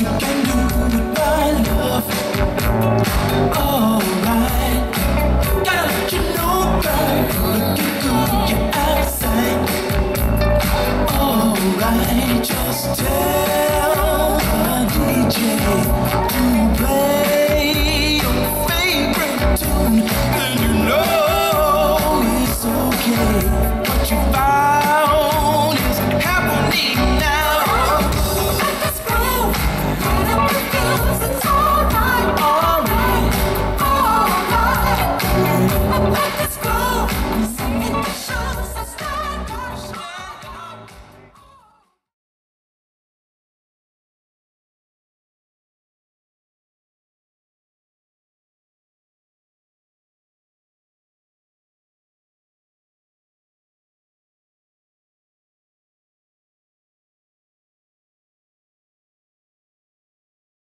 you can do. Thank you.